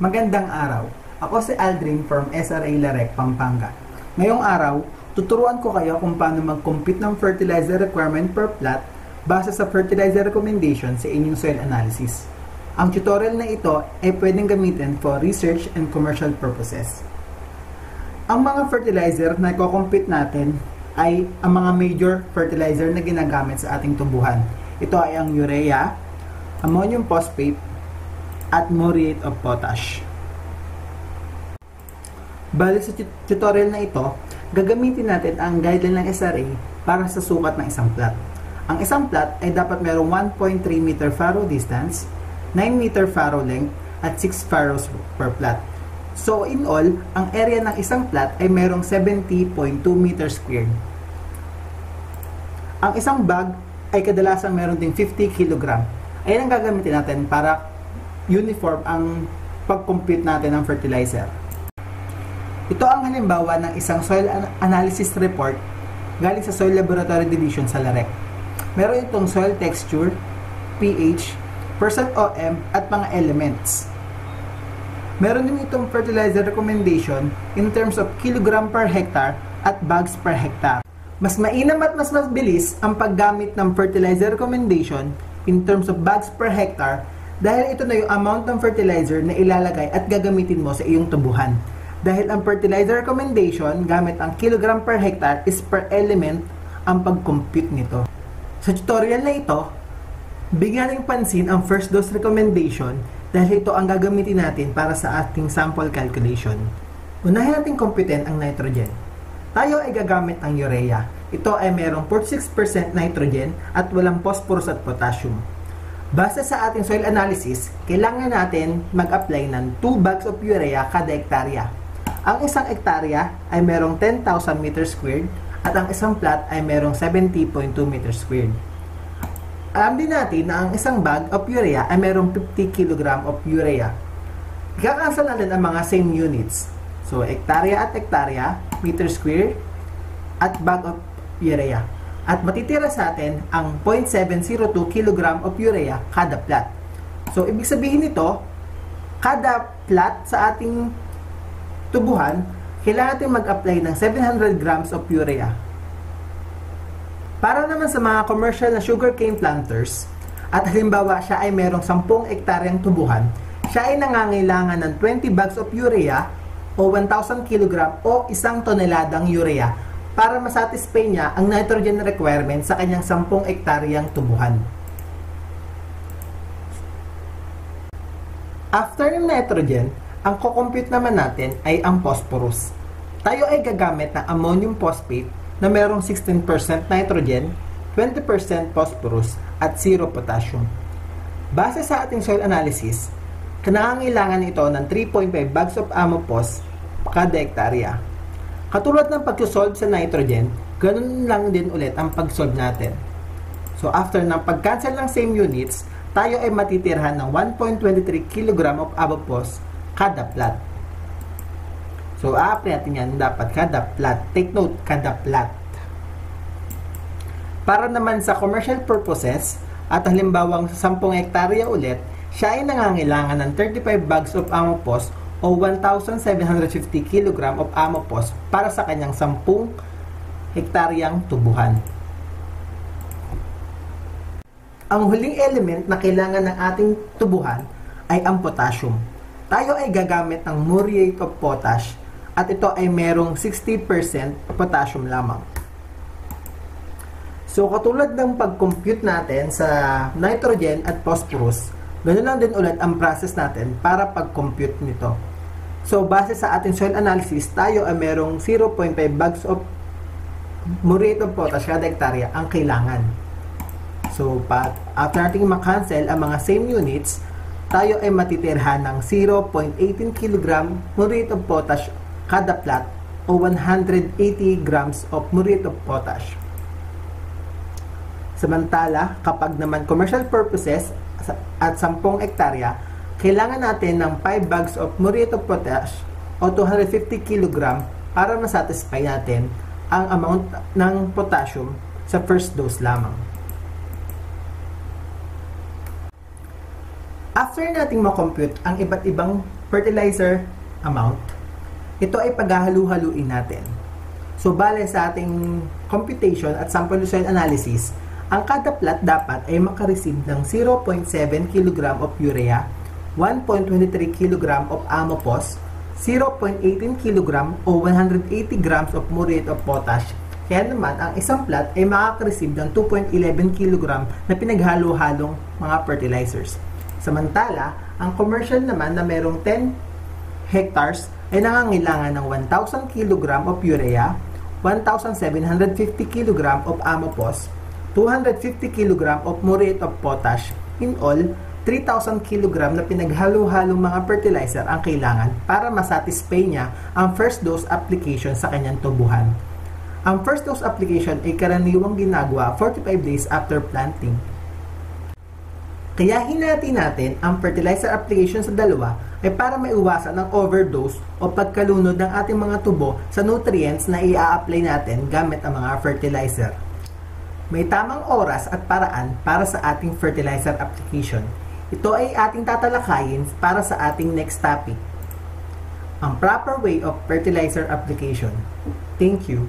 Magandang araw. Ako si Aldrin from SRA Larec, Pampanga. Ngayong araw, tuturuan ko kayo kung paano mag-compute ng fertilizer requirement per plot base sa fertilizer recommendation sa inyong soil analysis. Ang tutorial na ito ay pwedeng gamitin for research and commercial purposes. Ang mga fertilizer na i-compute natin ay ang mga major fertilizer na ginagamit sa ating tubuhan. Ito ay ang urea, ammonium phosphate, at muriate of potash. Bali sa tutorial na ito, gagamitin natin ang guideline ng SRA para sa sukat ng isang plot. Ang isang plot ay dapat mayroong 1.3 meter furrow distance, 9 meter furrow length, at 6 furrows per plot. So in all, ang area ng isang plot ay mayroong 70.2 meter squared. Ang isang bag ay kadalasan mayroon ding 50 kg. Ayan ang gagamitin natin para uniform ang pag-compute natin ng fertilizer. Ito ang halimbawa ng isang soil analysis report galing sa Soil Laboratory Division sa LAREC. Meron itong soil texture, pH, percent OM, at mga elements. Meron din itong fertilizer recommendation in terms of kilogram per hectare at bags per hectare. Mas mainam at mas mabilis ang paggamit ng fertilizer recommendation in terms of bags per hectare dahil ito na yung amount ng fertilizer na ilalagay at gagamitin mo sa iyong tubuhan. Dahil ang fertilizer recommendation gamit ang kilogram per hectare is per element ang pag-compute nito. Sa tutorial na ito, bigyan ng pansin ang first dose recommendation dahil ito ang gagamitin natin para sa ating sample calculation. Unahin natin computin ang nitrogen. Tayo ay gagamit ng urea. Ito ay mayroong 46% nitrogen at walang phosphorus at potassium. Base sa ating soil analysis, kailangan natin mag-apply ng 2 bags of urea kada hektarya. Ang isang hektarya ay merong 10,000 meters squared at ang isang plot ay merong 70.2 meters squared. Alam din natin na ang isang bag of urea ay merong 50 kg of urea. Ikakansel natin ang mga same units. So, hektarya at hektarya, meter square, at bag of urea at matitira sa atin ang 0.702 kg of urea kada plat. So, ibig sabihin nito, kada plat sa ating tubuhan, kailangan natin mag-apply ng 700 grams of urea. Para naman sa mga commercial na sugarcane planters, at halimbawa siya ay merong 10 ektaryang tubuhan, siya ay nangangailangan ng 20 bags of urea o 1,000 kg o isang toneladang urea para masatisfy niya ang nitrogen requirement sa kanyang 10 ektaryang tubuhan. After ng nitrogen, ang kukompute naman natin ay ang phosphorus. Tayo ay gagamit ng ammonium phosphate na mayroong 16% nitrogen, 20% phosphorus at 0 potassium. Base sa ating soil analysis, kinangailangan ito ng 3.5 bags of amopos kada hektarya. Katulad ng pag-solve sa nitrogen, ganun lang din ulit ang pag-solve natin. So after ng pag-cancel ng same units, tayo ay matitirhan ng 1.23 kg of abapos kada plat. So a-apply natin yan dapat kada plat. Take note, kada plat. Para naman sa commercial purposes, at halimbawang sa 10 hektarya ulit, siya ay nangangailangan ng 35 bags of amopos o 1,750 kg of amopos para sa kanyang 10 hektaryang tubuhan. Ang huling element na kailangan ng ating tubuhan ay ang potassium. Tayo ay gagamit ng muriate of potash at ito ay merong 60% potassium lamang. So katulad ng pag-compute natin sa nitrogen at phosphorus, Ganun lang din ulit ang process natin para pag-compute nito. So, base sa ating soil analysis, tayo ay merong 0.5 bags of muriate of potash kada hektarya ang kailangan. So, pat, after nating makancel ang mga same units, tayo ay matitirhan ng 0.18 kg muriate of potash kada plat o 180 grams of muriate of potash. Samantala, kapag naman commercial purposes at 10 hektarya, kailangan natin ng 5 bags of muriate of potash o 250 kg para masatisfy natin ang amount ng potassium sa first dose lamang. After nating makompute ang iba't ibang fertilizer amount, ito ay paghahalu-haluin natin. So, bale sa ating computation at sample soil analysis, ang kada plat dapat ay makareceive ng 0.7 kg of urea, 1.23 kg of amopos, 0.18 kg o 180 grams of muriate of potash. Kaya naman, ang isang plat ay makaka-receive ng 2.11 kg na pinaghalo-halong mga fertilizers. Samantala, ang commercial naman na merong 10 hectares ay nangangailangan ng 1,000 kg of urea, 1,750 kg of amopos, 250 kg of muriate of potash, in all, 3,000 kg na pinaghalo-halong mga fertilizer ang kailangan para masatisfy niya ang first dose application sa kanyang tubuhan. Ang first dose application ay karaniwang ginagawa 45 days after planting. Kaya hinati natin ang fertilizer application sa dalawa ay para maiwasan ang overdose o pagkalunod ng ating mga tubo sa nutrients na i-apply natin gamit ang mga fertilizer. May tamang oras at paraan para sa ating fertilizer application ito ay ating tatalakayin para sa ating next topic. Ang proper way of fertilizer application. Thank you.